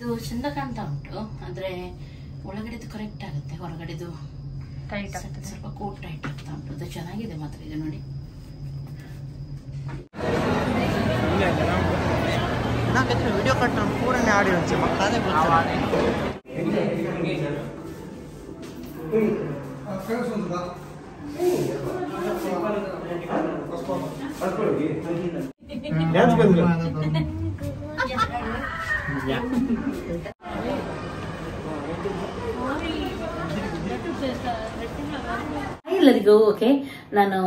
ಇದು ಚಂದ ಕಾಣ್ತಾ ಉಂಟು ಆದ್ರೆ ಒಳಗಡೆದು ಕರೆಕ್ಟ್ ಆಗುತ್ತೆ ಹೊರಗಡೆದು ಟೈಟ್ ಆಗುತ್ತೆ ಆಗ್ತದೆ. ಸ್ವಲ್ಪ ಕೋಟ್ ಟೈಟ್ ಆಗ್ತಾ ಉಂಟು. ಅದು ಚೆನ್ನಾಗಿದೆ ಮಾತ್ರ ಇದು ನೋಡಿ. ವಿಡಿಯೋ ಕಟ್ ಪೂರನೇ ಆಡಿಯೋ ಮಕ್ಕಳೇ ಮಕ್ಕಳು ಡ್ಯಾನ್ಸ್ ಗೊತ್ತಿಲ್ಲ. dạ. ಎಲ್ಲರಿಗೂ ಓಕೆ ನಾನು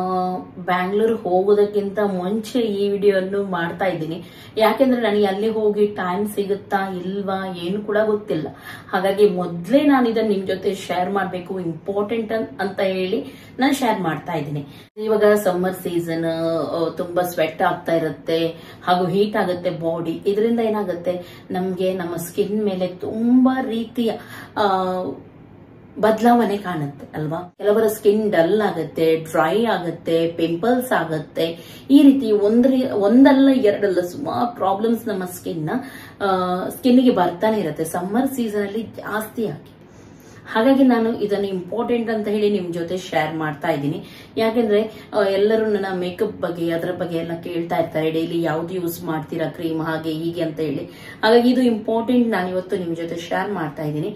ಬ್ಯಾಂಗ್ಳೂರ್ ಹೋಗೋದಕ್ಕಿಂತ ಮುಂಚೆ ಈ ವಿಡಿಯೋವನ್ನು ಮಾಡ್ತಾ ಇದ್ದೀನಿ. ಯಾಕೆಂದ್ರೆ ನನಗೆ ಅಲ್ಲಿ ಹೋಗಿ ಟೈಮ್ ಸಿಗುತ್ತಾ ಇಲ್ವಾ ಏನು ಕೂಡ ಗೊತ್ತಿಲ್ಲ. ಹಾಗಾಗಿ ಮೊದಲೇ ನಾನು ಇದನ್ನ ನಿಮ್ ಜೊತೆ ಶೇರ್ ಮಾಡಬೇಕು ಇಂಪಾರ್ಟೆಂಟ್ ಅಂತ ಹೇಳಿ ನಾನು ಶೇರ್ ಮಾಡ್ತಾ ಇದ್ದೀನಿ. ಇವಾಗ ಸಮ್ಮರ್ ಸೀಸನ್ ತುಂಬಾ ಸ್ವೆಟ್ ಆಗ್ತಾ ಇರುತ್ತೆ, ಹಾಗೂ ಹೀಟ್ ಆಗುತ್ತೆ ಬಾಡಿ ಇದರಿಂದ ಏನಾಗುತ್ತೆ? ನಮ್ಗೆ ನಮ್ಮ ಸ್ಕಿನ್ ಮೇಲೆ ತುಂಬಾ ರೀತಿಯ ಬದಲಾವಣೆ ಕಾಣುತ್ತೆ, ಅಲ್ವಾ? ಕೆಲವರ ಸ್ಕಿನ್ ಡಲ್ ಆಗುತ್ತೆ ಡ್ರೈ ಆಗುತ್ತೆ ಪಿಂಪಲ್ಸ್ ಆಗುತ್ತೆ. ಈ ರೀತಿ ಒಂದ್ರ, ಒಂದಲ್ಲ ಎರಡಲ್ಲ ಸುಮಾರು ಪ್ರಾಬ್ಲಮ್ಸ್ ನಮ್ಮ ಸ್ಕಿನ್ನ ಸ್ಕಿನ್ಗೆ ಬರ್ತಾನೆ ಇರುತ್ತೆ. ಸಮ್ಮರ್ ಸೀಸನ್ ಅಲ್ಲಿ ಜಾಸ್ತಿ ಆಗಿ ಹಾಗಾಗಿ ನಾನು ಇದನ್ನು ಇಂಪಾರ್ಟೆಂಟ್ ಅಂತ ಹೇಳಿ ನಿಮ್ ಜೊತೆ ಶೇರ್ ಮಾಡ್ತಾ ಇದ್ದೀನಿ. ಯಾಕೆಂದ್ರೆ ಎಲ್ಲರೂ ನನ್ನ ಮೇಕಪ್ ಬಗ್ಗೆ, ಅದರ ಬಗ್ಗೆ ಎಲ್ಲ ಕೇಳ್ತಾ ಇರ್ತಾರೆ. ಡೈಲಿ ಯಾವ್ದು ಯೂಸ್ ಮಾಡ್ತೀರಾ ಕ್ರೀಮ್ ಹಾಗೆ, ಹೀಗೆ ಅಂತ ಹೇಳಿ. ಹಾಗಾಗಿ ಇದು ಇಂಪಾರ್ಟೆಂಟ್ ನಾನು ಇವತ್ತು ನಿಮ್ ಜೊತೆ ಶೇರ್ ಮಾಡ್ತಾ ಇದ್ದೀನಿ.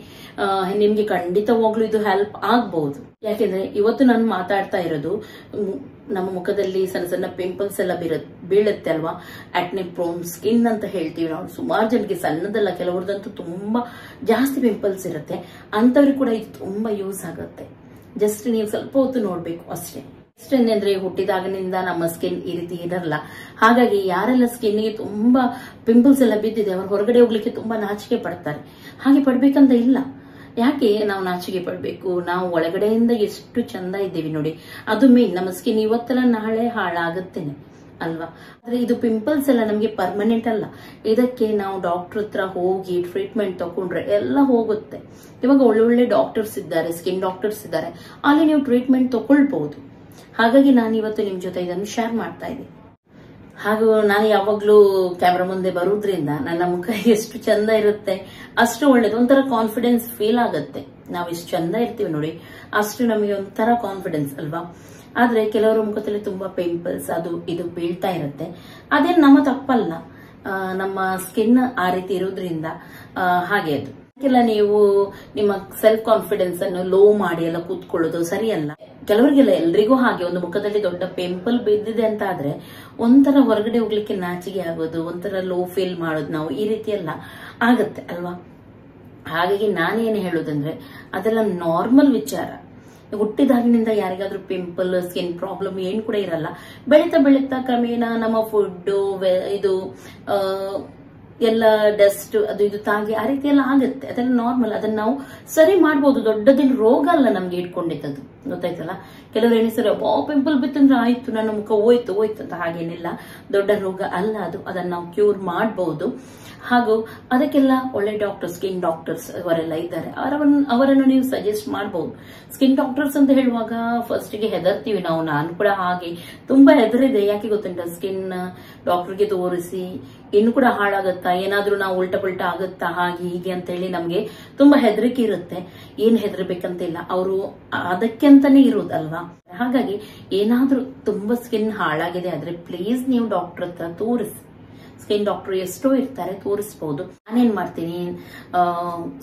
ನಿಮ್ಗೆ ಖಂಡಿತವಾಗ್ಲೂ ಇದು ಹೆಲ್ಪ್ ಆಗ್ಬಹುದು ಯಾಕೆಂದ್ರೆ, ಇವತ್ತು ನಾನು ಮಾತಾಡ್ತಾ ಇರೋದು ನಮ್ಮ ಮುಖದಲ್ಲಿ ಸಣ್ಣ ಸಣ್ಣ ಪಿಂಪಲ್ಸ್ ಎಲ್ಲ ಬೀರ ಬೀಳುತ್ತೆ ಅಲ್ವಾ? ಆಕ್ನೆ ಪ್ರೋಮ್ ಸ್ಕಿನ್ ಅಂತ ಹೇಳ್ತೀವಿ ನಾವು. ಸುಮಾರು ಜನಕ್ಕೆ ಸಣ್ಣದಲ್ಲ, ಕೆಲವ್ರದಂತೂ ತುಂಬಾ ಜಾಸ್ತಿ ಪಿಂಪಲ್ಸ್ ಇರುತ್ತೆ. ಅಂತವ್ರಿಗೆ ಕೂಡ ಇದು ತುಂಬಾ ಯೂಸ್ ಆಗುತ್ತೆ. ಜಸ್ಟ್ ನೀವು ಸ್ವಲ್ಪ ಹೊತ್ತು ನೋಡ್ಬೇಕು ಅಷ್ಟೇ. ಅಷ್ಟೇ ಅಂದ್ರೆ ಹುಟ್ಟಿದಾಗನಿಂದ ನಮ್ಮ ಸ್ಕಿನ್ ಈ ರೀತಿ ಇರಲ್ಲ. ಹಾಗಾಗಿ ಯಾರೆಲ್ಲ ಸ್ಕಿನ್ಗೆ ತುಂಬಾ ಪಿಂಪಲ್ಸ್ ಎಲ್ಲ ಬಿದ್ದಿದೆ, ಅವ್ರು ಹೊರಗಡೆ ಹೋಗ್ಲಿಕ್ಕೆ ತುಂಬಾ ನಾಚಿಕೆ ಪಡ್ತಾರೆ. ಹಾಗೆ ಪಡ್ಬೇಕಂತ ಇಲ್ಲ. ಯಾಕೆ ನಾವು ನಾಚಿಕೆ ಪಡ್ಬೇಕು? ನಾವು ಒಳಗಡೆಯಿಂದ ಎಷ್ಟು ಚಂದ ಇದ್ದೀವಿ ನೋಡಿ. ಅದು ಮೇನ್ ನಮ್ಮ ಸ್ಕಿನ್ ಇವತ್ತೆಲ್ಲ ನಾಳೆ ಹಾಳಾಗುತ್ತೇನೆ. ಅಲ್ವಾ? ಆದ್ರೆ ಇದು ಪಿಂಪಲ್ಸ್ ಎಲ್ಲ ನಮ್ಗೆ ಪರ್ಮನೆಂಟ್ ಅಲ್ಲ. ಇದಕ್ಕೆ ನಾವು ಡಾಕ್ಟರ್ ಹತ್ರ ಹೋಗಿ ಟ್ರೀಟ್ಮೆಂಟ್ ತಗೊಂಡ್ರೆ ಎಲ್ಲ ಹೋಗುತ್ತೆ. ಇವಾಗ ಒಳ್ಳೊಳ್ಳೆ ಡಾಕ್ಟರ್ಸ್ ಇದ್ದಾರೆ ಸ್ಕಿನ್ ಡಾಕ್ಟರ್ಸ್ ಇದ್ದಾರೆ. ಅಲ್ಲಿ ನೀವು ಟ್ರೀಟ್ಮೆಂಟ್ ತಗೊಳ್ಬಹುದು ಹಾಗಾಗಿ ನಾನು ಇವತ್ತು ನಿಮ್ ಜೊತೆ ಇದನ್ನು ಶೇರ್ ಮಾಡ್ತಾ ಇದ್ದೀನಿ. ಹಾಗೂ ನಾನು ಯಾವಾಗ್ಲೂ ಕ್ಯಾಮ್ರಾ ಮುಂದೆ ಬರೋದ್ರಿಂದ ನನ್ನ ಮುಖ ಎಷ್ಟು ಚಂದ ಇರುತ್ತೆ, ಅಷ್ಟು ಒಳ್ಳೇದು. ಒಂಥರ ಕಾನ್ಫಿಡೆನ್ಸ್ ಫೀಲ್ ಆಗುತ್ತೆ. ನಾವು ಎಷ್ಟು ಚಂದ ಇರ್ತೀವಿ ನೋಡಿ. ಅಷ್ಟು ನಮಗೆ ಒಂಥರ ಕಾನ್ಫಿಡೆನ್ಸ್ ಅಲ್ವಾ? ಆದ್ರೆ ಕೆಲವರ ಮುಖದಲ್ಲಿ ತುಂಬಾ ಪಿಂಪಲ್ಸ್ ಅದು ಇದು ಬೀಳ್ತಾ ಇರುತ್ತೆ. ಅದೇನು ನಮ್ಮ ತಪ್ಪಲ್ಲ. ನಮ್ಮ ಸ್ಕಿನ್ ಆ ರೀತಿ ಇರೋದ್ರಿಂದ ಹಾಗೆ ಅದು. ಅದಕ್ಕೆಲ್ಲ ನೀವು ನಿಮ್ಮ ಸೆಲ್ಫ್ ಕಾನ್ಫಿಡೆನ್ಸ್ ಅನ್ನು ಲೋ ಮಾಡಿ ಎಲ್ಲ ಕೂತ್ಕೊಳ್ಳೋದು ಸರಿಯಲ್ಲ. ಕೆಲವರಿಗೆಲ್ಲ ಎಲ್ರಿಗೂ ಹಾಗೆ ಒಂದು ಮುಖದಲ್ಲಿ ದೊಡ್ಡ ಪಿಂಪಲ್ ಬಿದ್ದಿದೆ ಅಂತ ಆದ್ರೆ ಒಂಥರ ಹೊರಗಡೆ ಹೋಗ್ಲಿಕ್ಕೆ ನಾಚಿಗೆ ಆಗೋದು, ಒಂಥರ ಲೋ ಫೀಲ್ ಮಾಡೋದು ನಾವು ಈ ರೀತಿ ಎಲ್ಲ ಆಗತ್ತೆ ಅಲ್ವಾ? ಹಾಗಾಗಿ ನಾನೇನು ಹೇಳೋದಂದ್ರೆ, ಅದೆಲ್ಲ ನಾರ್ಮಲ್ ವಿಚಾರ. ಹುಟ್ಟಿದಾಗಿನಿಂದ ಯಾರಿಗಾದ್ರೂ ಪಿಂಪಲ್ ಸ್ಕಿನ್ ಪ್ರಾಬ್ಲಮ್ ಏನ್ ಕೂಡ ಇರಲ್ಲ. ಬೆಳೀತಾ ಬೆಳೀತಾ ಕ್ರಮೇಣ ನಮ್ಮ ಫುಡ್ ಇದು ಎಲ್ಲ ಡಸ್ಟ್ ಅದು ಇದು ತಾಗಿ ಆ ರೀತಿ ಎಲ್ಲ ಆಗುತ್ತೆ. ಅದೆಲ್ಲ ನಾರ್ಮಲ್ ಅದನ್ನ ನಾವು ಸರಿ ಮಾಡ್ಬೋದು. ದೊಡ್ಡದಿನ ರೋಗ ಅಲ್ಲ ನಮ್ಗೆ ಇಟ್ಕೊಂಡಿದ್ದದು ಗೊತ್ತಾಯ್ತಲ್ಲ? ಕೆಲವರು ಎಣಿಸ್ತಾರೆ ಬಾ ಪಿಂಪಲ್ ಬಿತ್ತಂದ್ರೆ ಆಯ್ತು. ನನ್ನ ಮುಖ ಹೋಯ್ತು ಹೋಯ್ತು. ಅಂತ ಹಾಗೇನಿಲ್ಲ. ದೊಡ್ಡ ರೋಗ ಅಲ್ಲ ಅದು. ಅದನ್ನ ನಾವು ಕ್ಯೂರ್ ಮಾಡಬಹುದು ಹಾಗೂ ಅದಕ್ಕೆಲ್ಲ ಒಳ್ಳೆ ಡಾಕ್ಟರ್ ಸ್ಕಿನ್ ಡಾಕ್ಟರ್ಸ್ ಅವರೆಲ್ಲ ಇದ್ದಾರೆ. ಅವರನ್ನು ನೀವು ಸಜೆಸ್ಟ್ ಮಾಡಬಹುದು ಸ್ಕಿನ್ ಡಾಕ್ಟರ್ಸ್ ಅಂತ ಹೇಳುವಾಗ ಫಸ್ಟ್ಗೆ ಹೆದರ್ತೀವಿ ನಾವು. ನಾನು ಕೂಡ ಹಾಗೆ. ತುಂಬಾ ಹೆದರಿದೆ. ಯಾಕೆ ಗೊತ್ತುಂಟ? ಸ್ಕಿನ್ ಡಾಕ್ಟರ್ಗೆ ತೋರಿಸಿ ಇನ್ನು ಕೂಡ ಹಾಳಾಗುತ್ತಾ? ಏನಾದ್ರೂ ನಾವು ಉಲ್ಟ ಪುಲ್ಟ ಆಗುತ್ತಾ? ಹಾಗೆ, ಹೀಗೆ ಅಂತ ಹೇಳಿ ನಮ್ಗೆ ತುಂಬಾ ಹೆದರಿಕೆ ಇರುತ್ತೆ. ಏನ್ ಹೆದರ್ಬೇಕಂತಿಲ್ಲ. ಅವರು ಅದಕ್ಕೆ ಅಂತಾನೆ ಇರೋದಲ್ವಾ? ಹಾಗಾಗಿ ಏನಾದ್ರೂ ತುಂಬಾ ಸ್ಕಿನ್ ಹಾಳಾಗಿದೆ ಆದ್ರೆ ಪ್ಲೀಸ್ ನೀವು ಡಾಕ್ಟರ್ ಹತ್ರ ತೋರಿಸಿ. ಸ್ಕಿನ್ ಡಾಕ್ಟರ್ ಎಷ್ಟೋ ಇರ್ತಾರೆ ತೋರಿಸಬಹುದು ನಾನೇನ್ ಮಾಡ್ತೀನಿ?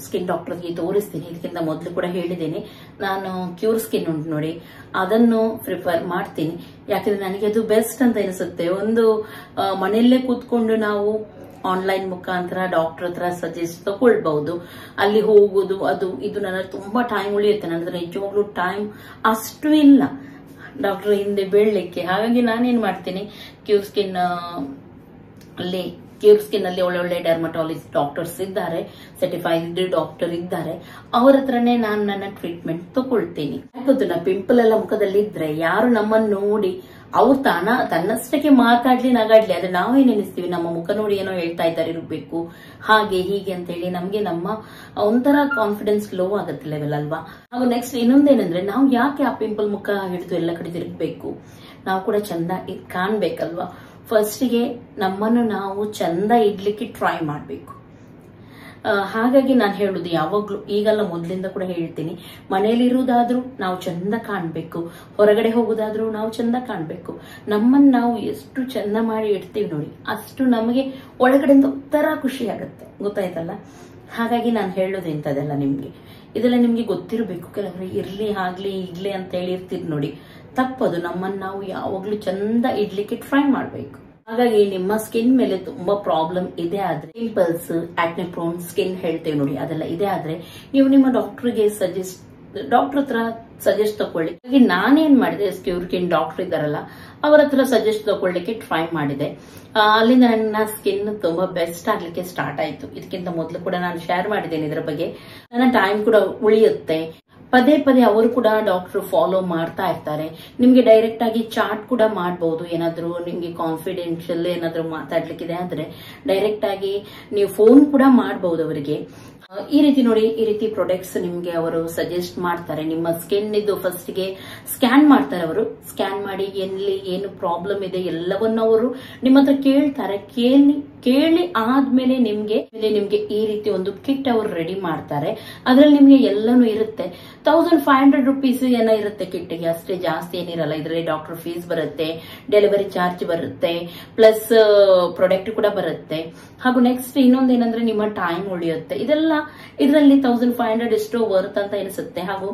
ಸ್ಕಿನ್ ಡಾಕ್ಟರ್ಗೆ ತೋರಿಸ್ತೀನಿ. ಇದಕ್ಕಿಂತ ಮೊದಲು ಕೂಡ ಹೇಳಿದ್ದೇನೆ. ನಾನು ಕ್ಯೂರ್ ಸ್ಕಿನ್ ಉಂಟು ನೋಡಿ. ಅದನ್ನು ಪ್ರಿಫರ್ ಮಾಡ್ತೀನಿ. ಯಾಕಂದ್ರೆ ನನಗೆ ಅದು ಬೆಸ್ಟ್ ಅಂತ ಅನಿಸುತ್ತೆ. ಒಂದು ಮನೆಯಲ್ಲೇ ಕೂತ್ಕೊಂಡು ನಾವು ಆನ್ಲೈನ್ ಮುಖಾಂತರ ಡಾಕ್ಟರ್ ಹತ್ರ ಸಜೆಸ್ಟ್ ತಗೊಳ್ಬಹುದು. ಅಲ್ಲಿ ಹೋಗೋದು, ಅದು, ಇದು ನನ್ನ ತುಂಬಾ ಟೈಮ್ ಉಳಿಯುತ್ತೆ. ನನ್ನ ನಿಜವಾಗ್ಲೂ ಟೈಮ್ ಅಷ್ಟು ಇಲ್ಲ. ಡಾಕ್ಟರ್ ಹಿಂದೆ ಬೀಳ್ಲಿಕ್ಕೆ. ಹಾಗಾಗಿ ನಾನೇನ್ ಮಾಡ್ತೀನಿ? ಕ್ಯೂರ್ ಸ್ಕಿನ್ ಅಲ್ಲಿ ಕ್ಯೂರ್ ಸ್ಕಿನ್ ಅಲ್ಲಿ ಒಳ್ಳೊಳ್ಳೆ ಡರ್ಮಟಾಲಜಿಸ್ಟ್ ಡಾಕ್ಟರ್ಸ್ ಇದ್ದಾರೆ ಸರ್ಟಿಫೈಡ್ ಡಾಕ್ಟರ್ ಇದ್ದಾರೆ. ಅವ್ರ ಹತ್ರನೇ ನಾನು ನನ್ನ ಟ್ರೀಟ್ಮೆಂಟ್ ತಗೊಳ್ತೀನಿ. ನಾ ಪಿಂಪಲ್ ಎಲ್ಲ ಮುಖದಲ್ಲಿ ಇದ್ರೆ ಯಾರು ನಮ್ಮನ್ನು ನೋಡಿ ಅವ್ರು ತಾನ, ತನ್ನಷ್ಟಕ್ಕೆ ಮಾತಾಡ್ಲಿ ನಗಾಡ್ಲಿ, ಆದ್ರೆ ನಾವೇನ್ ಎನಿಸ್ತೀವಿ ನಮ್ಮ ಮುಖ ನೋಡಿ ಏನೋ ಹೇಳ್ತಾ ಇದ್ದಾರೆ ಇರಬೇಕು. ಹಾಗೆ ಹೀಗೆ ಅಂತ ಹೇಳಿ ನಮ್ಗೆ ನಮ್ಮ ಒಂಥರ ಕಾನ್ಫಿಡೆನ್ಸ್ ಲೋ ಆಗುತ್ತೆ ಲೆವೆಲ್ ಅಲ್ವಾ? ಹಾಗೂ ನೆಕ್ಸ್ಟ್ ಇನ್ನೊಂದೇನಂದ್ರೆ ನಾವು ಯಾಕೆ ಆ ಪಿಂಪಲ್ ಮುಖ ಹಿಡಿದು ಎಲ್ಲ ಕಡೆ ತಿರುಗಬೇಕು ನಾವು ಕೂಡ ಚಂದ ಕಾಣ್ಬೇಕಲ್ವಾ? ಫಸ್ಟಿಗೆ ನಮ್ಮನ್ನು ನಾವು ಚಂದ ಇಡ್ಲಿಕ್ಕೆ ಟ್ರೈ ಮಾಡಬೇಕು. ಹಾಗಾಗಿ ನಾನು ಹೇಳುದು ಯಾವಾಗ್ಲೂ, ಈಗಲ್ಲ ಮೊದಲಿಂದ ಕೂಡ ಹೇಳ್ತೀನಿ, ಮನೆಯಲ್ಲಿರುವುದಾದ್ರೂ ನಾವು ಚಂದ ಕಾಣ್ಬೇಕು, ಹೊರಗಡೆ ಹೋಗುದಾದ್ರೂ ನಾವು ಚಂದ ಕಾಣ್ಬೇಕು. ನಮ್ಮನ್ನ ನಾವು ಎಷ್ಟು ಚಂದ ಮಾಡಿ ಇಡ್ತೀವಿ ನೋಡಿ, ಅಷ್ಟು ನಮಗೆ ಒಳಗಡೆಯಿಂದ ಒಂಥರ ಖುಷಿ ಆಗುತ್ತೆ. ಗೊತ್ತಾಯ್ತಲ್ಲ? ಹಾಗಾಗಿ ನಾನು ಹೇಳೋದು ಇಂಥದ್ದೆಲ್ಲ ನಿಮ್ಗೆ. ಇದೆಲ್ಲ ನಿಮ್ಗೆ ಗೊತ್ತಿರಬೇಕು. ಕೆಲವರು ಇರ್ಲಿ ಆಗ್ಲಿ, ಇರ್ಲಿ ಅಂತ ಹೇಳಿರ್ತೀರಿ ನೋಡಿ. ತಪ್ಪದು ನಮ್ಮನ್ನ ನಾವು ಯಾವಾಗ್ಲೂ ಚಂದ ಇಡ್ಲಿಕ್ಕೆ ಟ್ರೈ ಮಾಡ್ಬೇಕು. ಹಾಗಾಗಿ ನಿಮ್ಮ ಸ್ಕಿನ್ ಮೇಲೆ ತುಂಬಾ ಪ್ರಾಬ್ಲಮ್ ಇದೆ ಆದ್ರೆ ಪಿಂಪಲ್ಸ್ ಆಕ್ನೆ ಪ್ರೋನ್ ಸ್ಕಿನ್ ಹೇಳ್ತೇವೆ ನೋಡಿ, ಅದೆಲ್ಲ ಇದೆ ಆದ್ರೆ ನೀವು ನಿಮ್ಮ ಡಾಕ್ಟರ್ಗೆ ಸಜೆಸ್ಟ್ ಡಾಕ್ಟರ್ ಹತ್ರ ಸಜೆಸ್ಟ್ ತಗೊಳ್ಳಿ ಹಾಗೆ ನಾನೇನ್ ಮಾಡಿದೆ ಸ್ಕ್ಯೂರ್ಕಿನ್ ಡಾಕ್ಟರ್ ಇದ್ದಾರಲ್ಲ, ಅವರ ಹತ್ರ ಸಜೆಸ್ಟ್ ತಗೊಳ್ಳಿಕ್ಕೆ ಟ್ರೈ ಮಾಡಿದೆ. ಅಲ್ಲಿಂದ ನನ್ನ ಸ್ಕಿನ್ ತುಂಬಾ ಬೆಸ್ಟ್ ಆಗ್ಲಿಕ್ಕೆ ಸ್ಟಾರ್ಟ್ ಆಯ್ತು. ಇದಕ್ಕಿಂತ ಮೊದಲು ಕೂಡ ನಾನು ಶೇರ್ ಮಾಡಿದ್ದೇನೆ ಇದರ ಬಗ್ಗೆ. ನನ್ನ ಟೈಮ್ ಕೂಡ ಉಳಿಯುತ್ತೆ. ಪದೇ ಪದೇ ಅವರು ಕೂಡ ಡಾಕ್ಟರ್ ಫಾಲೋ ಮಾಡ್ತಾ ಇರ್ತಾರೆ. ನಿಮ್ಗೆ ಡೈರೆಕ್ಟ್ ಆಗಿ ಚಾಟ್ ಕೂಡ ಮಾಡಬಹುದು ಏನಾದರೂ ನಿಮ್ಗೆ ಕಾನ್ಫಿಡೆನ್ಷಿಯಲ್ ಏನಾದರೂ ಮಾತಾಡ್ಲಿಕ್ಕಿದೆ ಆದ್ರೆ ಡೈರೆಕ್ಟ್ ಆಗಿ ನೀವು ಫೋನ್ ಕೂಡ ಮಾಡಬಹುದು ಅವರಿಗೆ. ಈ ರೀತಿ ನೋಡಿ, ಈ ರೀತಿ ಪ್ರಾಡಕ್ಟ್ಸ್ ನಿಮ್ಗೆ ಅವರು ಸಜೆಸ್ಟ್ ಮಾಡ್ತಾರೆ. ನಿಮ್ಮ ಸ್ಕಿನ್ ಇದು ಫಸ್ಟ್ಗೆ ಸ್ಕ್ಯಾನ್ ಮಾಡ್ತಾರೆ ಅವರು. ಸ್ಕ್ಯಾನ್ ಮಾಡಿ ಎಲ್ಲಿ, ಏನು ಪ್ರಾಬ್ಲಮ್ ಇದೆ ಎಲ್ಲವನ್ನು ಅವರು ನಿಮ್ಮ ಹತ್ರ ಕೇಳ್ತಾರೆ. ಕೇಳಿ ಕೇಳಿ ಆದ್ಮೇಲೆ ನಿಮ್ಗೆ ನಿಮ್ಗೆ ಈ ರೀತಿ ಒಂದು ಕಿಟ್ ಅವ್ರು ರೆಡಿ ಮಾಡ್ತಾರೆ. ಅದ್ರಲ್ಲಿ ನಿಮ್ಗೆ ಎಲ್ಲಾನು ಇರುತ್ತೆ. ತೌಸಂಡ್ ಫೈವ್ ಹಂಡ್ರೆಡ್ ರುಪೀಸ್ ಏನೋ ಇರುತ್ತೆ ಕಿಟ್ಗೆ ಅಷ್ಟೇ ಜಾಸ್ತಿ ಏನಿರಲ್ಲ. ಇದರಲ್ಲಿ ಡಾಕ್ಟರ್ ಫೀಸ್ ಬರುತ್ತೆ ಡೆಲಿವರಿ ಚಾರ್ಜ್ ಬರುತ್ತೆ ಪ್ಲಸ್ ಪ್ರಾಡಕ್ಟ್ ಕೂಡ ಬರುತ್ತೆ. ಹಾಗೂ ನೆಕ್ಸ್ಟ್ ಇನ್ನೊಂದೇನಂದ್ರೆ ನಿಮ್ಮ ಟೈಮ್ ಉಳಿಯುತ್ತೆ. ಇದೆಲ್ಲ, ಇದರಲ್ಲಿ ತೌಸಂಡ್ ಫೈವ್ ಹಂಡ್ರೆಡ್ ಎಷ್ಟೋ ವರ್ತ್ ಅಂತ ಅನಿಸುತ್ತೆ ಹಾಗೂ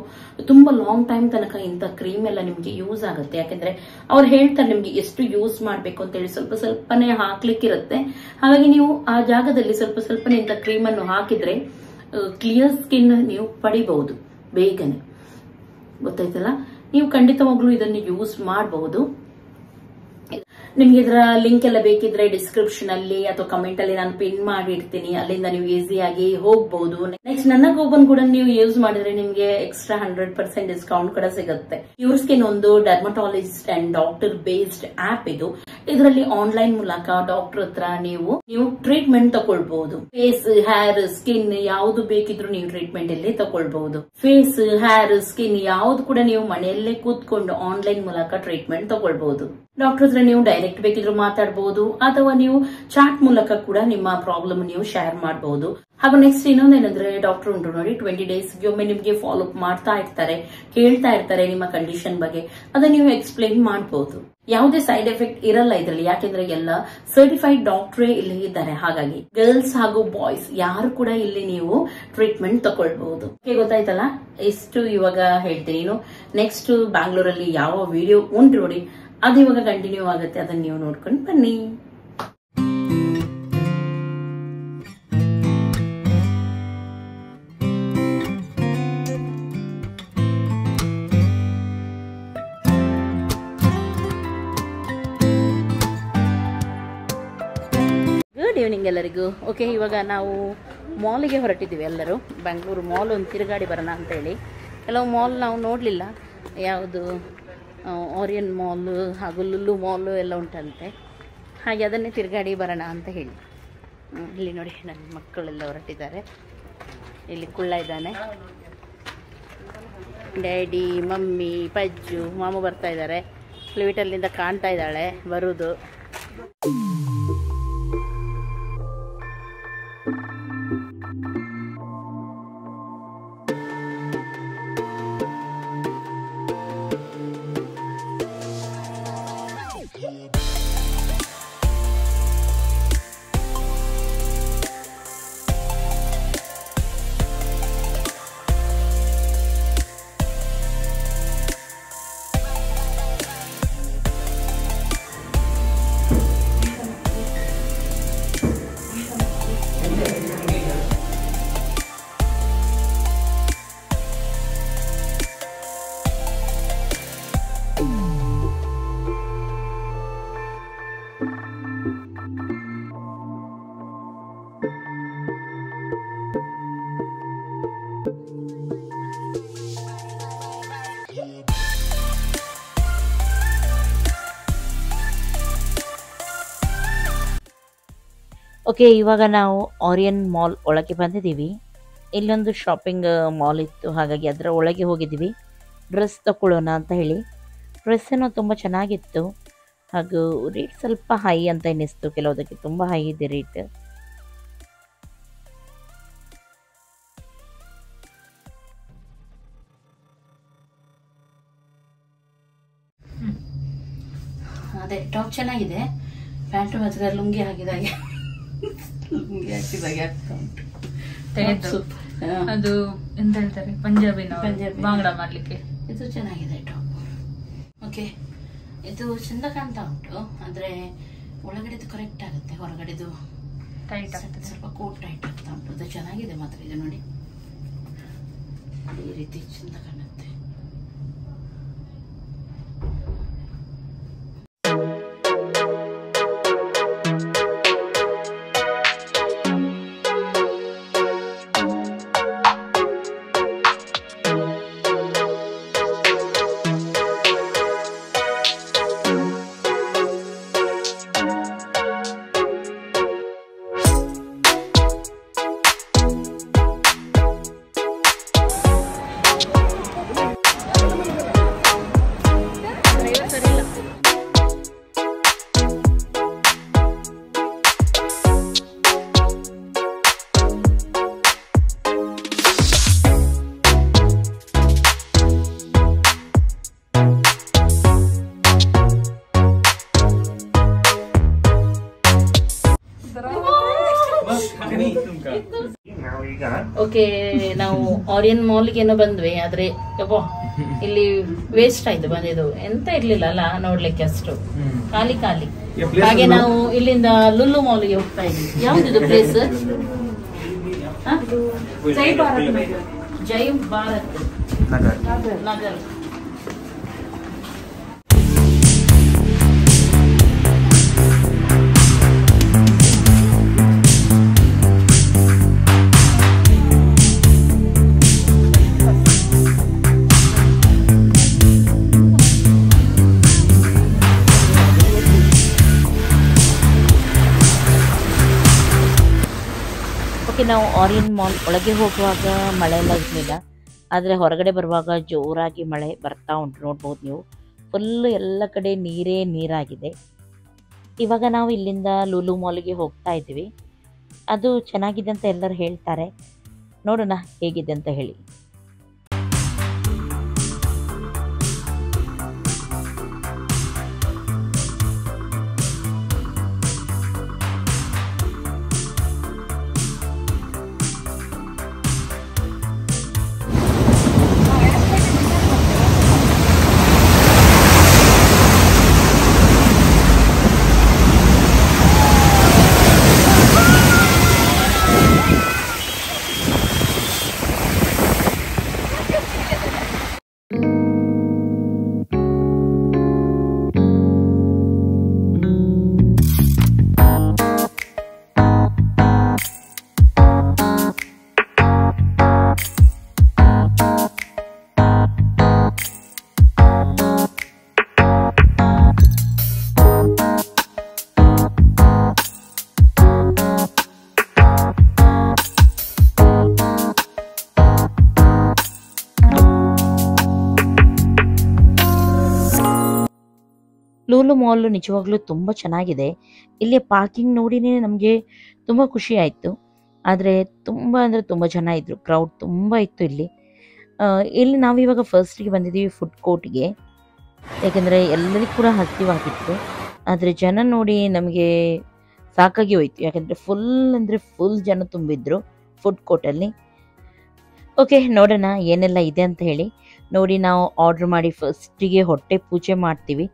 ತುಂಬಾ ಲಾಂಗ್ ಟೈಮ್ ತನಕ ಇಂಥ ಕ್ರೀಮ್ ಎಲ್ಲ ನಿಮ್ಗೆ ಯೂಸ್ ಆಗುತ್ತೆ. ಯಾಕಂದ್ರೆ ಅವ್ರು ಹೇಳ್ತಾರೆ ನಿಮ್ಗೆ ಎಷ್ಟು ಯೂಸ್ ಮಾಡ್ಬೇಕು ಅಂತ ಹೇಳಿ ಸ್ವಲ್ಪ ಸ್ವಲ್ಪನೇ ಹಾಕ್ಲಿಕ್ಕಿರುತ್ತೆ. ಹಾಗಾಗಿ ನೀವು ಆ ಜಾಗದಲ್ಲಿ ಸ್ವಲ್ಪ ಸ್ವಲ್ಪ ಇಂಥ ಕ್ರೀಮ್ ಅನ್ನು ಹಾಕಿದ್ರೆ ಕ್ಲಿಯರ್ ಸ್ಕಿನ್ ನೀವು ಪಡಿಬಹುದು, ಬೇಗನೆ. ಗೊತ್ತಾಯ್ತಲ್ಲ? ನೀವು ಖಂಡಿತವಾಗ್ಲೂ ಇದನ್ನು ಯೂಸ್ ಮಾಡಬಹುದು. ನಿಮ್ಗೆ ಇದರ ಲಿಂಕ್ ಎಲ್ಲ ಬೇಕಿದ್ರೆ ಡಿಸ್ಕ್ರಿಪ್ಷನ್ ಅಲ್ಲಿ ಅಥವಾ ಕಮೆಂಟ್ ಅಲ್ಲಿ ನಾನು ಪಿನ್ ಮಾಡಿ ಇಡ್ತೀನಿ ಅಲ್ಲಿಂದ ನೀವು ಈಸಿಯಾಗಿ ಹೋಗಬಹುದು. ನೆಕ್ಸ್ಟ್ ನನ್ನ ಕೂಪನ್ ಕೂಡ ನೀವು ಯೂಸ್ ಮಾಡಿದ್ರೆ ನಿಮ್ಗೆ ಎಕ್ಸ್ಟ್ರಾ ಹಂಡ್ರೆಡ್ ಪರ್ಸೆಂಟ್ ಡಿಸ್ಕೌಂಟ್ ಕೂಡ ಸಿಗುತ್ತೆ. ಯೂರ್ ಸ್ಕಿನ್ ಒಂದು dermatologist and doctor based app ಇದು. ಇದರಲ್ಲಿ ಆನ್ಲೈನ್ ಮೂಲಕ ಡಾಕ್ಟರ್ ಹತ್ರ ನೀವು ನೀವು ಟ್ರೀಟ್ಮೆಂಟ್ ತಗೊಳ್ಬಹುದು ಫೇಸ್ ಹೇರ್ ಸ್ಕಿನ್ ಯಾವ್ದು ಬೇಕಿದ್ರು ನೀವು ಟ್ರೀಟ್ಮೆಂಟ್ ಇಲ್ಲಿ ತಗೊಳ್ಬಹುದು ಫೇಸ್ ಹೇರ್ ಸ್ಕಿನ್ ಯಾವ್ದು ಕೂಡ ನೀವು ಮನೆಯಲ್ಲೇ ಕೂತ್ಕೊಂಡು ಆನ್ಲೈನ್ ಮೂಲಕ ಟ್ರೀಟ್ಮೆಂಟ್ ತಗೊಳ್ಬಹುದು ಡಾಕ್ಟರ್ ಹತ್ರ ನೀವು ಡೈರೆಕ್ಟ್ ಬೇಕಿದ್ರು ಮಾತಾಡಬಹುದು ಅಥವಾ ನೀವು ಚಾಟ್ ಮೂಲಕ ಕೂಡ ನಿಮ್ಮ ಪ್ರಾಬ್ಲಮ್ ನೀವು ಶೇರ್ ಮಾಡಬಹುದು ಹಾಗೂ ನೆಕ್ಸ್ಟ್ ಇನ್ನೊಂದೇನಂದ್ರೆ ಡಾಕ್ಟರ್ ಉಂಟು ನೋಡಿ ಟ್ವೆಂಟಿ ಡೇಸ್ಗೆ ಒಮ್ಮೆ ನಿಮ್ಗೆ ಫಾಲೋ ಅಪ್ ಮಾಡ್ತಾ ಇರ್ತಾರೆ, ಕೇಳ್ತಾ ಇರ್ತಾರೆ ನಿಮ್ಮ ಕಂಡೀಷನ್ ಬಗ್ಗೆ. ಅದನ್ನ ನೀವು ಎಕ್ಸ್ಪ್ಲೈನ್ ಮಾಡಬಹುದು ಯಾವುದೇ ಸೈಡ್ ಎಫೆಕ್ಟ್ ಇರಲ್ಲ ಇದರಲ್ಲಿ, ಯಾಕೆಂದ್ರೆ ಎಲ್ಲ ಸರ್ಟಿಫೈಡ್ ಡಾಕ್ಟ್ರೇ ಇಲ್ಲಿ ಇದ್ದಾರೆ. ಹಾಗಾಗಿ ಗರ್ಲ್ಸ್ ಹಾಗೂ ಬಾಯ್ಸ್ ಯಾರು ಕೂಡ ಇಲ್ಲಿ ನೀವು ಟ್ರೀಟ್ಮೆಂಟ್ ತಗೊಳ್ಬಹುದು ಗೊತ್ತಾಯ್ತಲ್ಲ? ಎಷ್ಟು ಇವಾಗ ಹೇಳ್ತೀನಿ ನೆಕ್ಸ್ಟ್ ಬ್ಯಾಂಗ್ಳೂರಲ್ಲಿ ಯಾವ ವಿಡಿಯೋ ಉಂಟು ನೋಡಿ, ಅದು ಇವಾಗ ಕಂಟಿನ್ಯೂ ಆಗುತ್ತೆ. ಅದನ್ನ ನೀವು ನೋಡ್ಕೊಂಡು ಬನ್ನಿ. ಈವ್ನಿಂಗ್ ಎಲ್ಲರಿಗೂ ಓಕೆ ಇವಾಗ ನಾವು ಮಾಲಿಗೆ ಹೊರಟಿದ್ದೀವಿ ಎಲ್ಲರೂ. ಬೆಂಗಳೂರು ಮಾಲ್ ಒಂದು ತಿರುಗಾಡಿ ಬರೋಣ ಅಂತ ಹೇಳಿ ಕೆಲವು ಮಾಲ್ ನಾವು ನೋಡಲಿಲ್ಲ. ಯಾವುದು ಆರಿಯನ್ ಮಾಲು ಹಾಗೂ ಲುಲ್ಲು ಮಾಲು ಎಲ್ಲ ಉಂಟಂತೆ. ಹಾಗೆ ಅದನ್ನೇ ತಿರುಗಾಡಿ ಬರೋಣ ಅಂತ ಹೇಳಿ. ಇಲ್ಲಿ ನೋಡಿ ನನ್ನ ಮಕ್ಕಳೆಲ್ಲ ಹೊರಟಿದ್ದಾರೆ. ಇಲ್ಲಿ ಕುಳ್ಳ ಇದ್ದಾನೆ. ಡ್ಯಾಡಿ ಮಮ್ಮಿ, ಪಜ್ಜು, ಮಾಮು ಬರ್ತಾ ಇದ್ದಾರೆ. ಫ್ಲಿವಿಟಲ್ಲಿಂದ ಕಾಣ್ತಾ ಇದ್ದಾಳೆ ಬರುವುದು ಓಕೆ, ಇವಾಗ ನಾವು ಆರಿಯನ್ ಮಾಲ್ ಒಳಗೆ ಬಂದಿದ್ದೀವಿ. ಇಲ್ಲೊಂದು ಶಾಪಿಂಗ್ ಮಾಲ್ uh, ಇತ್ತು. ಹಾಗಾಗಿ ಅದರ ಒಳಗೆ ಹೋಗಿದ್ದೀವಿ. ಡ್ರೆಸ್ ತಗೊಳ್ಳೋಣ ಅಂತ ಹೇಳಿ. ಡ್ರೆಸ್ ಏನೋ ತುಂಬ ಚೆನ್ನಾಗಿತ್ತು. ಹಾಗೂ ರೇಟ್ ಸ್ವಲ್ಪ ಹೈ ಅಂತ ಅನ್ನಿಸ್ತು ಕೆಲವೊಂದಕ್ಕೆ ತುಂಬ ಹೈ ಇದೆ ರೇಟ್ ಅದೇ ಟಾಪ್ ಚೆನ್ನಾಗಿದೆ. ಪ್ಯಾಂಟು ಮತ್ತೆ ಲುಂಗಿ ಹಾಕಿದಾಗೆ. ಹಾಕಿದಾಗೆ ಉಂಟು ತೆಗೆದು ಅದು ಎಂತ ಹೇಳ್ತಾರೆ? ಪಂಜಾಬಿನ ಪಂಜಾಬಿ. ಬಾಂಗ್ಡ ಮಾಡ್ಲಿಕ್ಕೆ. ಇದು ಚೆನ್ನಾಗಿದೆ ಟಾಪ್ ಓಕೆ ಇದು ಚಂದ ಕಾಣ್ತಾ ಉಂಟು. ಆದ್ರೆ ಒಳಗಡೆದು ಕರೆಕ್ಟ್ ಆಗುತ್ತೆ. ಹೊರಗಡೆದು ಟೈಟ್ ಆಗುತ್ತೆ ಆಗ್ತದೆ. ಸ್ವಲ್ಪ ಕೋಟ್ ಟೈಟ್ ಆಗ್ತಾ ಉಂಟು. ಅದು ಚೆನ್ನಾಗಿದೆ ಮಾತ್ರ ಇದು ನೋಡಿ. ಈ ರೀತಿ ಚಂದ ಕಾಣುತ್ತೆ. ನಾವು ಆರಿಯನ್ ಮಾಲ್ಗೆ ಏನೋ ಬಂದ್ವಿ ಆದ್ರೆ ಯಪ್ಪೋ ಇಲ್ಲಿ ವೇಸ್ಟ್ ಆಯ್ತು ಬಂದಿದ್ದು. ಎಂತ ಇರ್ಲಿಲ್ಲ ಅಲ್ಲ ನೋಡ್ಲಿಕ್ಕೆ ಅಷ್ಟು. ಖಾಲಿ ಖಾಲಿ. ಹಾಗೆ ನಾವು ಇಲ್ಲಿಂದ ಲುಲ್ಲು ಮಾಲ್ಗೆ ಹೋಗ್ತಾ ಇದ್ವಿ. ಯಾವ್ದಿದು ಪ್ಲೇಸ್ ಜೈ ಭಾರತ್ ನಗರ್ ಭಾರತ್. ನಾವು ಆರಿಯನ್ ಮಾಲ್ ಒಳಗೆ ಹೋಗುವಾಗ ಮಳೆ ಎಲ್ಲ ಇರಲಿಲ್ಲ. ಆದರೆ ಹೊರಗಡೆ ಬರುವಾಗ ಜೋರಾಗಿ ಮಳೆ ಬರ್ತಾ ಉಂಟು ನೋಡ್ಬೋದು ನೀವು. ಫುಲ್ ಎಲ್ಲ ಕಡೆ ನೀರೇ ನೀರಾಗಿದೆ. ಇವಾಗ ನಾವು ಇಲ್ಲಿಂದ ಲೂಲು ಮಾಲ್ಗೆ ಹೋಗ್ತಾ ಇದ್ದೀವಿ. ಅದು ಚೆನ್ನಾಗಿದೆ ಅಂತ ಎಲ್ಲರೂ ಹೇಳ್ತಾರೆ. ನೋಡೋಣ ಹೇಗಿದೆ ಅಂತ ಹೇಳಿ. ಲೂಲು ಮಾಲ್ ನಿಜವಾಗ್ಲೂ ತುಂಬ ಚೆನ್ನಾಗಿದೆ. ಇಲ್ಲಿ ಪಾರ್ಕಿಂಗ್ ನೋಡಿನೇ ನಮಗೆ ತುಂಬ ಖುಷಿ ಆಯಿತು. ಆದರೆ ತುಂಬ ಅಂದರೆ ತುಂಬ ಜನ ಇದ್ದರು ಕ್ರೌಡ್ ತುಂಬ ಇತ್ತು ಇಲ್ಲಿ. ಇಲ್ಲಿ ನಾವಿವಾಗ ಫಸ್ಟಿಗೆ ಬಂದಿದ್ದೀವಿ ಫುಡ್ ಕೋರ್ಟ್ಗೆ ಯಾಕೆಂದರೆ ಎಲ್ಲರಿಗೂ ಕೂಡ ಹಸಿವಾಗಿತ್ತು ಆದರೆ ಜನ ನೋಡಿ ನಮಗೆ ಸಾಕಾಗಿ ಹೋಯ್ತು. ಯಾಕೆಂದರೆ ಫುಲ್ ಅಂದರೆ ಫುಲ್ ಜನ ತುಂಬಿದ್ರು ಫುಡ್ ಕೋರ್ಟಲ್ಲಿ ಓಕೆ ನೋಡೋಣ ಏನೆಲ್ಲ ಇದೆ ಅಂತ ಹೇಳಿ. ನೋಡಿ ನಾವು ಆರ್ಡ್ರ್ ಮಾಡಿ ಫಸ್ಟಿಗೆ ಹೊಟ್ಟೆ ಪೂಜೆ ಮಾಡ್ತೀವಿ.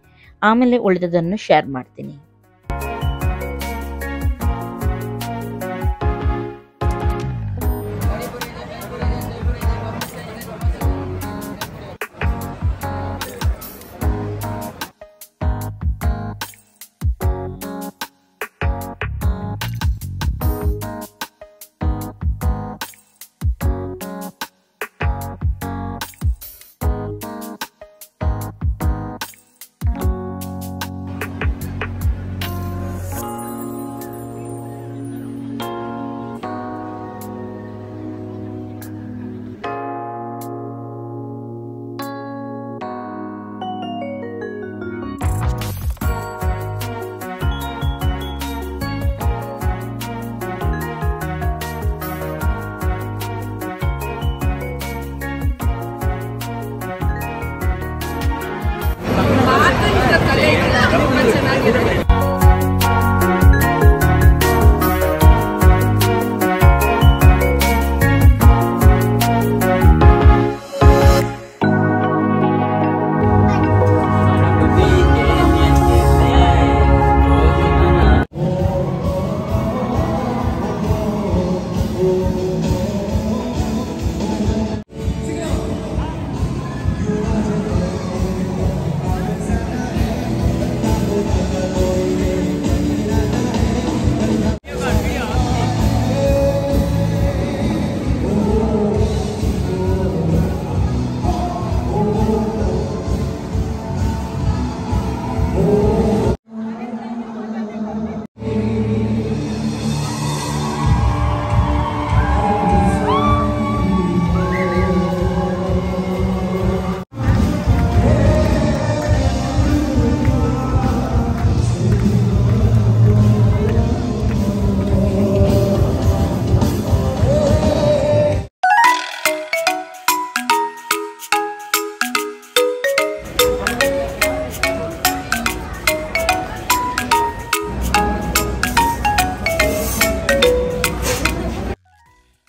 ಆಮೇಲೆ ಉಳಿದದನ್ನು ಶೇರ್ ಮಾಡ್ತೀನಿ.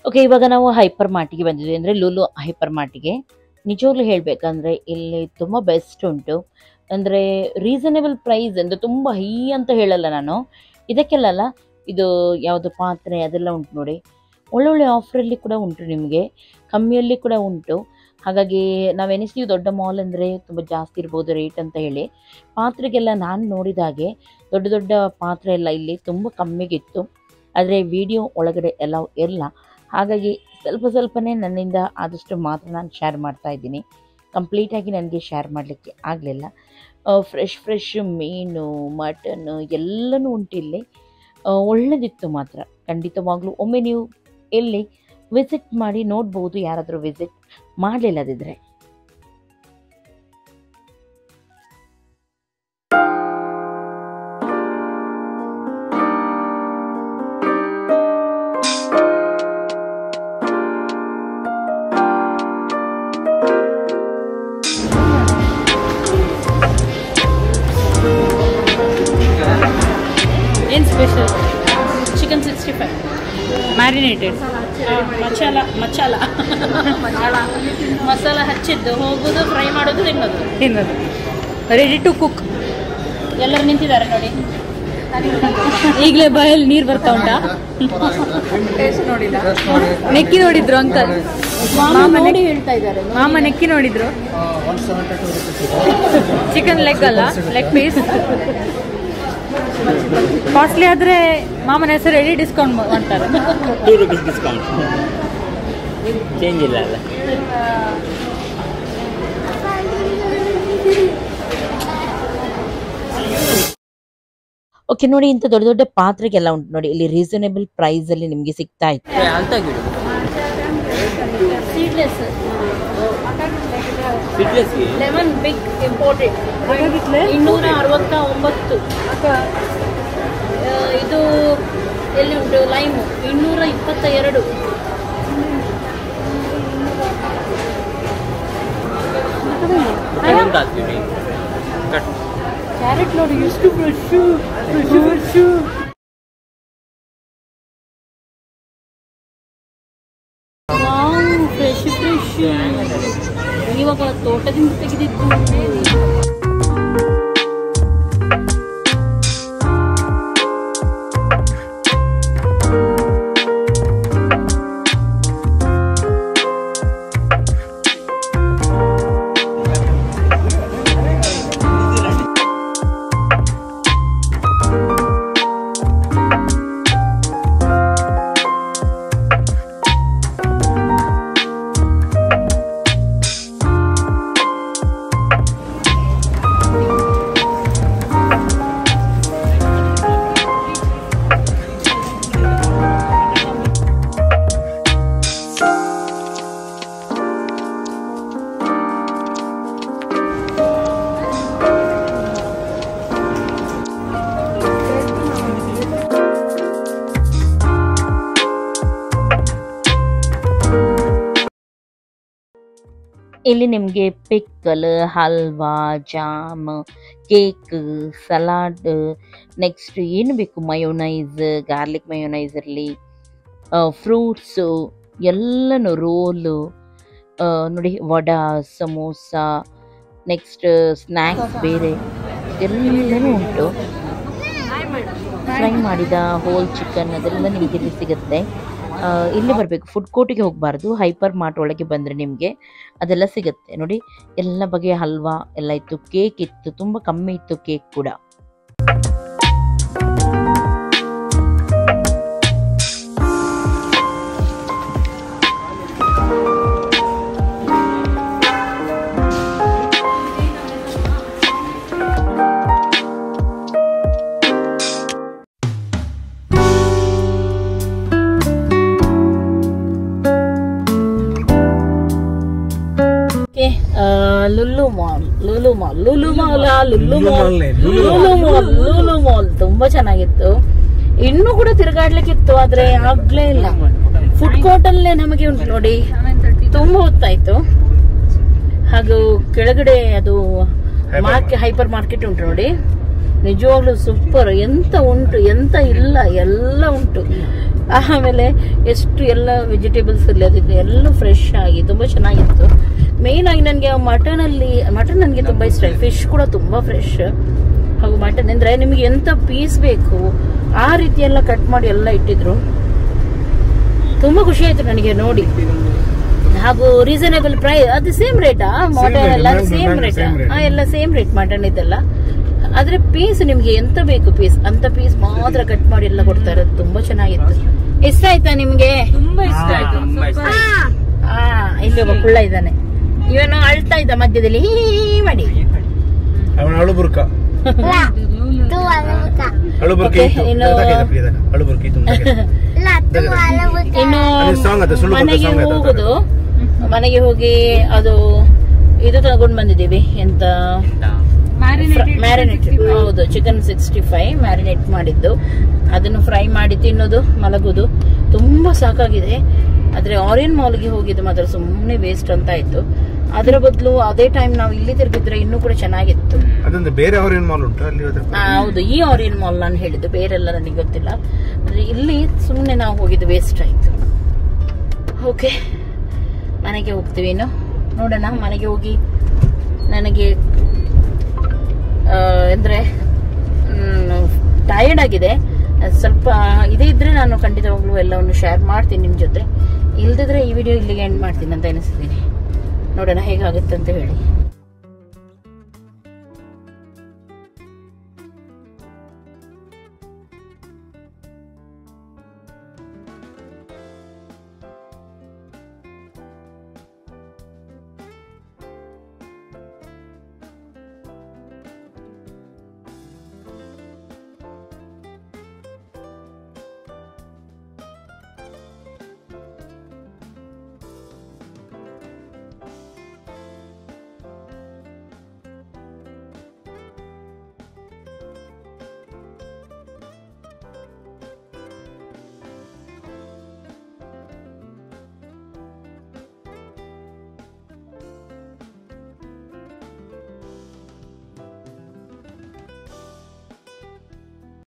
ಓಕೆ ಇವಾಗ ನಾವು ಹೈಪರ್ ಮಾರ್ಟಿಗೆ ಬಂದಿದ್ವಿ ಅಂದರೆ ಲೂಲು ಹೈಪರ್ ಮಾರ್ಟಿಗೆ. ನಿಜವಾಗ್ಲೂ ಹೇಳಬೇಕಂದ್ರೆ ಇಲ್ಲಿ ತುಂಬ ಬೆಸ್ಟ್ ಉಂಟು. ಅಂದರೆ ರೀಸನೇಬಲ್ ಪ್ರೈಸ್ ಅಂದರೆ ತುಂಬ ಹೈ ಅಂತ ಹೇಳಲ್ಲ ನಾನು. ಇದಕ್ಕೆಲ್ಲ ಇದು ಯಾವುದು ಪಾತ್ರೆ ಅದೆಲ್ಲ ಉಂಟು ನೋಡಿ. ಒಳ್ಳೊಳ್ಳೆ ಆಫರಲ್ಲಿ ಕೂಡ ಉಂಟು ನಿಮಗೆ. ಕಮ್ಮಿಯಲ್ಲಿ ಕೂಡ ಉಂಟು. ಹಾಗಾಗಿ ನಾವು ಎನಿಸ್ತೀವಿ ದೊಡ್ಡ ಮಾಲ್ ಅಂದರೆ ತುಂಬ ಜಾಸ್ತಿ ಇರ್ಬೋದು ರೇಟ್ ಅಂತ ಹೇಳಿ. ಪಾತ್ರೆಗೆಲ್ಲ ನಾನು ನೋಡಿದ ಹಾಗೆ ದೊಡ್ಡ ದೊಡ್ಡ ಪಾತ್ರೆ ಎಲ್ಲ ಇಲ್ಲಿ ತುಂಬ ಕಮ್ಮಿಗಿತ್ತು. ಆದರೆ ವಿಡಿಯೋ ಒಳಗಡೆ ಎಲ್ಲ ಇರಲ್ಲ. ಹಾಗಾಗಿ ಸ್ವಲ್ಪ ಸ್ವಲ್ಪನೇ ನನ್ನಿಂದ ಆದಷ್ಟು ಮಾತ್ರ ನಾನು ಶೇರ್ ಮಾಡ್ತಾ ಇದ್ದೀನಿ. ಕಂಪ್ಲೀಟಾಗಿ ನನಗೆ ಶೇರ್ ಮಾಡಲಿಕ್ಕೆ ಆಗಲಿಲ್ಲ. ಫ್ರೆಶ್ ಫ್ರೆಶ್ ಮೀನು ಮಟನ್ನು ಎಲ್ಲನೂ ಉಂಟು ಇಲ್ಲಿ ಆ, ಒಳ್ಳೆದಿತ್ತು ಮಾತ್ರ. ಖಂಡಿತವಾಗ್ಲೂ ಒಮ್ಮೆ ನೀವು ಇಲ್ಲಿ ವಿಸಿಟ್ ಮಾಡಿ ನೋಡ್ಬೋದು ಯಾರಾದರೂ ವಿಸಿಟ್ ಮಾಡಲಿಲ್ಲದಿದ್ದರೆ ರೆಡಿ ಟು ಕುಕ್ ಎಲ್ಲರೂ ನಿಂತಿದ್ದಾರೆ ನೋಡಿ. ಈಗಲೇ ಬಾಯಲ್ಲಿ ನೀರು ಬರ್ತಾ ಉಂಟಾ? ನೆಕ್ಕಿ ನೋಡಿದ್ರು ಅಂತ ಮಾಮ ನೋಡಿ ಹೇಳ್ತಾ ಇದ್ದಾರೆ. ಮಾಮ ನೆಕ್ಕಿ ನೋಡಿದ್ರು. ಚಿಕನ್ ಲೆಗ್ ಅಲ್ಲ ಲೆಗ್ ಪೀಸ್ ಕಾಸ್ಟ್ಲಿ ಆದ್ರೆ ಮಾಮನ ಹೆಸರು ಹೇಳಿ ಡಿಸ್ಕೌಂಟ್ ಮಾಡ್ತಾರೆ ಡಿಸ್ಕೌಂಟ್ ಚೇಂಜ್ ಇಲ್ಲ ಅಲ್ಲ. ಓಕೆ ನೋಡಿ ಇಂಥ ದೊಡ್ಡ ದೊಡ್ಡ ಪಾತ್ರೆಗೆಲ್ಲ ಉಂಟು ನೋಡಿ ಇಲ್ಲಿ ರೀಸನೇಬಲ್ ಪ್ರೈಸ್ ಅಲ್ಲಿ ನಿಮಗೆ ಸಿಗ್ತಾ ಇತ್ತು ಲೆಮನ್ ಬಿಗ್ ಇಂಪೋರ್ಟೆಡ್ ಇನ್ನೂರ ಅರವತ್ತ ಒಂಬತ್ತು ಇದು ಎಲ್ಲಿ ಉಂಟು? ಲೈಮು ಇನ್ನೂರ ಇಪ್ಪತ್ತ ಎರಡು ಕ್ಯಾರೆಟ್ ನೋಡಿ ಎಷ್ಟು ಫ್ರೆಶು ಫ್ರೆಶು ಇಲ್ಲಿ ನಿಮಗೆ pickle halwa jam cake salad next ಏನು ಬೇಕು? ಮಯೋನೈಸ್ ಗಾರ್ಲಿಕ್ ಮಯೋನೈಸ್ ಇರಲಿ ಫ್ರೂಟ್ಸು ಎಲ್ಲನೂ ರೋಲು ನೋಡಿ ವಡಾ ಸಮೋಸ ನೆಕ್ಸ್ಟ್ ಸ್ನ್ಯಾಕ್ಸ್ ಬೇರೆ ಎಲ್ಲನೂ ಉಂಟು. ಫ್ರೈ ಮಾಡಿದ ಹೋಲ್ ಚಿಕನ್ ಅದೆಲ್ಲ ನಿಮಗೆ ಇಲ್ಲಿ ಸಿಗುತ್ತೆ? ಇಲ್ಲಿ ಬರಬೇಕು. ಫುಡ್ ಕೋರ್ಟಿಗೆ ಹೋಗಬಾರ್ದು. ಹೈಪರ್ ಮಾರ್ಟ್ ಒಳಗೆ ಬಂದರೆ ನಿಮಗೆ ಅದೆಲ್ಲ ಸಿಗುತ್ತೆ. ನೋಡಿ, ಎಲ್ಲ ಬಗೆಯ ಹಲ್ವಾ ಎಲ್ಲ ಇತ್ತು. ಕೇಕ್ ಇತ್ತು. ತುಂಬ ಕಮ್ಮಿ ಇತ್ತು ಕೇಕ್ ಕೂಡ. Lulu mall Lulu mall Lulu mall Lulu Lulu mall Lulu mall ತುಂಬಾ ಚೆನ್ನಾಗಿತ್ತು. ಇನ್ನು ಕೂಡ ತಿರುಗಾಡ್ಲಿಕ್ಕಿತ್ತು ಆದ್ರೆ ಆಗ್ಲೇ ಇಲ್ಲ. ಫುಡ್ ಕೋರ್ಟ್ ಅಲ್ಲೇ ನಮಗೆ ಉಂಟು ನೋಡಿ. ತುಂಬಾ ಹೊತ್ತಾಯ್ತು. ಹಾಗೂ ಕೆಳಗಡೆ ಅದು ಮಾರ್ಕೆಟ್ ಹೈಪರ್ ಮಾರ್ಕೆಟ್ ಉಂಟು ನೋಡಿ. ನಿಜವಾಗ್ಲೂ ಸೂಪರ್ ಎಂತ ಉಂಟು ಎಂತ ಇಲ್ಲ ಎಲ್ಲ ಉಂಟು. ಆಮೇಲೆ ಎಷ್ಟು ಎಲ್ಲ ವೆಜಿಟೇಬಲ್ಸ್ ಎಲ್ಲ ಫ್ರೆಶ್ ಆಗಿ ತುಂಬಾ ಚೆನ್ನಾಗಿತ್ತು. ಮೇನ್ ಆಗಿ ನನಗೆ ಮಟನ್ ಅಲ್ಲಿ ಮಟನ್ ನನಗೆ ತುಂಬಾ ಇಷ್ಟ. ಫಿಶ್ ಕೂಡ ತುಂಬಾ ಫ್ರೆಶ್ ಹಾಗೂ ಮಟನ್ ಅಂದ್ರೆ ನಿಮ್ಗೆ ಎಂತ ಪೀಸ್ ಬೇಕು ಆ ರೀತಿ ಎಲ್ಲ ಕಟ್ ಮಾಡಿ ಎಲ್ಲ ಇಟ್ಟಿದ್ರು. ತುಂಬಾ ಖುಷಿ ಆಯ್ತು ನನಗೆ ನೋಡಿ. ಹಾಗೂ ರೀಸನೇಬಲ್ ಪ್ರೈಸ್ ಅದು ಸೇಮ್ ರೇಟಾ ಮಟನ್ ಎಲ್ಲ ಸೇಮ್ ರೇಟ್ ಎಲ್ಲ ಸೇಮ್ ರೇಟ್ ಮಟನ್ ಇದೆಲ್ಲ. ಆದ್ರೆ ಪೀಸ್ ನಿಮ್ಗೆ ಎಂತ ಬೇಕು ಪೀಸ್ ಅಂತ ಪೀಸ್ ಮಾತ್ರ ಕಟ್ ಮಾಡಿ ಎಲ್ಲ ಕೊಡ್ತಾ ಇರೋದು. ತುಂಬಾ ಚೆನ್ನಾಗಿತ್ತು. ಇಷ್ಟ ಆಯ್ತಾ ನಿಮ್ಗೆ? ತುಂಬಾ ಇಷ್ಟ ಆಯ್ತು. ಇಲ್ಲಿ ಒಬ್ಬ ಕುಳ್ಳ ಇದ್ದಾನೆ. ಇವನು ಅಳ್ತಾ ಇದ್ದ ಮಧ್ಯದಲ್ಲಿ ಹೀ ಮಾಡಿ. ಅವನ ಅಳುಬುರ್ಕ. ಇನ್ನು- ಮನೆಗೆ. ಹೋಗುದು. ಮನೆಗೆ ಹೋಗಿ ಅದು ಇದು ತಗೊಂಡ್ ಬಂದಿದ್ದೀವಿ. ಎಂತ? ಮ್ಯಾರಿನೇಟ್ ಹೌದು ಚಿಕನ್ ಸಿಕ್ಸ್ಟಿ ಫೈವ್ ಮ್ಯಾರಿನೇಟ್ ಮಾಡಿದ್ದು. ಅದನ್ನು ಫ್ರೈ ಮಾಡಿ ತಿನ್ನೋದು ಮಲಗುದು. ತುಂಬಾ ಸಾಕಾಗಿದೆ. ಆದ್ರೆ ಆರಿಯನ್ ಮಾಲ್ಗೆ ಹೋಗಿದ್ದು ಮಾತ್ರ ಸುಮ್ಮನೆ ವೇಸ್ಟ್ ಅಂತ ಆಯ್ತು. ಅದರ ಬದಲು ಅದೇ ಟೈಮ್ ನಾವು ಇಲ್ಲಿ ತಿರುಗಿದ್ರೆ ಇನ್ನೂ ಕೂಡ ಚೆನ್ನಾಗಿತ್ತು. ಅದೊಂದು ಬೇರೆ ಆರಿಯನ್ ಮಾಲ್ ಉಂಟು? ಅಲ್ಲಿ ಹೌದು ಈ ಆರಿಯನ್ ಮಾಲ್ ನಾನು ಹೇಳಿದ್ದು. ಬೇರೆಲ್ಲ ನನಗೆ ಗೊತ್ತಿಲ್ಲ. ಅಂದ್ರೆ ಇಲ್ಲಿ ಸುಮ್ಮನೆ ನಾವು ಹೋಗಿದ್ದು ವೇಸ್ಟ್ ಆಯ್ತು. ಓಕೆ ಮನೆಗೆ ಹೋಗ್ತೀವಿ ಇನ್ನು. ನೋಡೋಣ ಮನೆಗೆ ಹೋಗಿ ನನಗೆ ಅಂದರೆ ಟಯರ್ಡ್ ಆಗಿದೆ. ಸ್ವಲ್ಪ ಇದೇ ಇದ್ರೆ ನಾನು ಖಂಡಿತವಾಗ್ಲೂ ಎಲ್ಲವನ್ನು ಶೇರ್ ಮಾಡ್ತೀನಿ ನಿಮ್ಮ ಜೊತೆ. ಇಲ್ದಿದ್ರೆ ಈ ವಿಡಿಯೋ ಇಲ್ಲಿಗೆ ಎಂಡ್ ಮಾಡ್ತೀನಿ ಅಂತ ಎನಿಸ್ತೀನಿ ನೋಡೋಣ ಹೇಗಾಗುತ್ತೆ ಅಂತ ಹೇಳಿ.